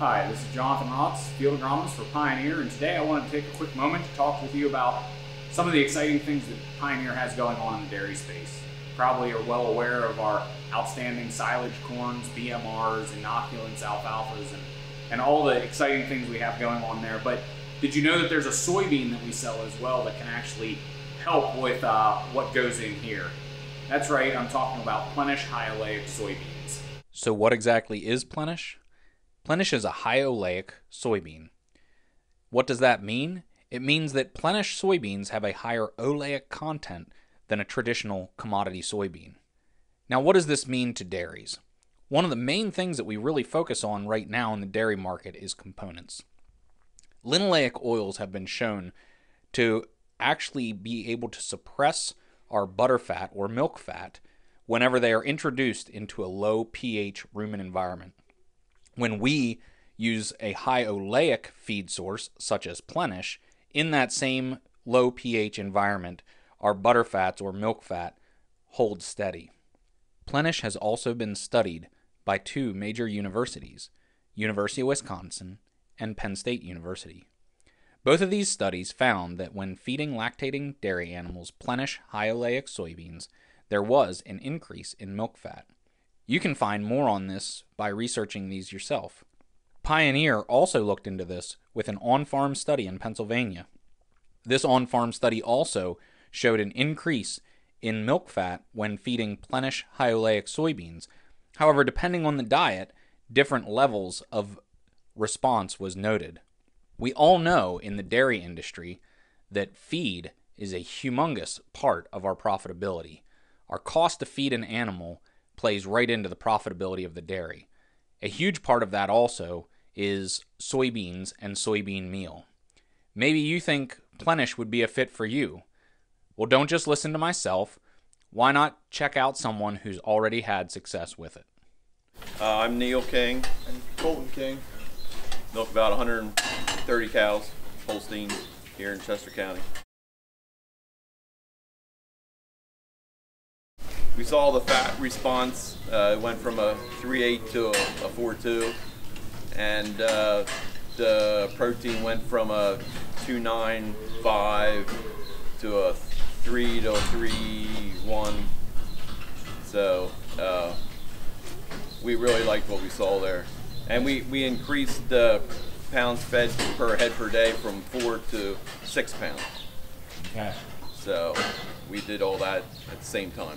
Hi, this is Jonathan Rotz, field agronomist for Pioneer, and today I wanted to take a quick moment to talk with you about some of the exciting things that Pioneer has going on in the dairy space. Probably are well aware of our outstanding silage corns, BMRs, inoculants, alfalfas, and, and all the exciting things we have going on there. But did you know that there's a soybean that we sell as well that can actually help with uh, what goes in here? That's right, I'm talking about Plenish oleic soybeans. So, what exactly is Plenish? Plenish is a high oleic soybean. What does that mean? It means that Plenish soybeans have a higher oleic content than a traditional commodity soybean. Now, what does this mean to dairies? One of the main things that we really focus on right now in the dairy market is components. Linoleic oils have been shown to actually be able to suppress our butterfat or milk fat whenever they are introduced into a low pH rumen environment. When we use a high oleic feed source, such as Plenish, in that same low pH environment, our butterfats or milk fat hold steady. Plenish has also been studied by two major universities, University of Wisconsin and Penn State University. Both of these studies found that when feeding lactating dairy animals Plenish high oleic soybeans, there was an increase in milk fat. You can find more on this by researching these yourself. Pioneer also looked into this with an on farm study in Pennsylvania. This on farm study also showed an increase in milk fat when feeding Plenish high oleic soybeans. However, depending on the diet, different levels of response was noted. We all know in the dairy industry that feed is a humongous part of our profitability. Our cost to feed an animal plays right into the profitability of the dairy. A huge part of that also is soybeans and soybean meal. Maybe you think Plenish would be a fit for you. Well, don't just listen to myself. Why not check out someone who's already had success with it? Uh, I'm Neil King. And Colton King. Milk about 130 cows, Holstein, here in Chester County. We saw the fat response. Uh, it went from a 3.8 to a, a 4.2, and uh, the protein went from a 2.95 to a 3 to a 3.1. So uh, we really liked what we saw there. And we, we increased the pounds fed per head per day from four to six pounds. Okay. So we did all that at the same time.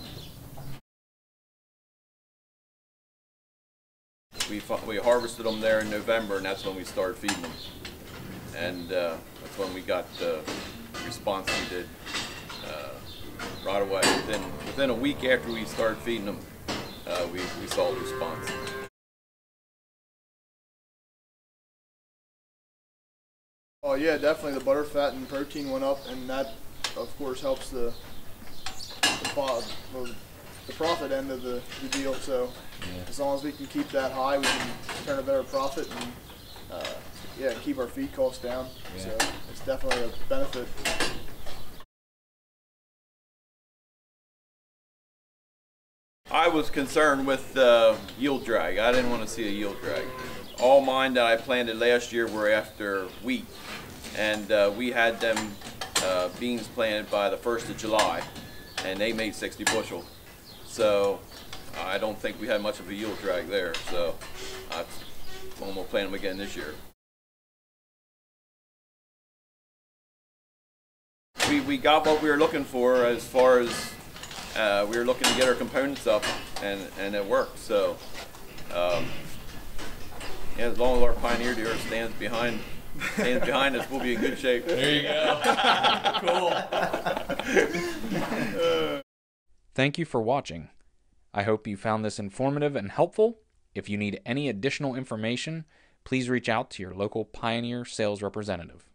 We, we harvested them there in November, and that's when we started feeding them. And uh, that's when we got the response we did uh, right away. Within, within a week after we started feeding them, uh, we, we saw the response. Oh yeah, definitely the butter fat and protein went up, and that of course helps the the, the profit end of the, the deal. So yeah. as long as we can keep that high, we can turn a better profit and uh, yeah, keep our feed costs down. Yeah. So it's definitely a benefit. I was concerned with uh, yield drag. I didn't want to see a yield drag. All mine that I planted last year were after wheat, and uh, we had them uh, beans planted by the 1st of July, and they made 60 bushel. So I don't think we had much of a yield drag there. So I'm going to plant them again this year. We, we got what we were looking for as far as uh, we were looking to get our components up, and, and it worked. So, um, yeah, as long as our Pioneer dealer stands behind stands behind us, we'll be in good shape. There you go. cool. Thank you for watching. I hope you found this informative and helpful. If you need any additional information, please reach out to your local Pioneer sales representative.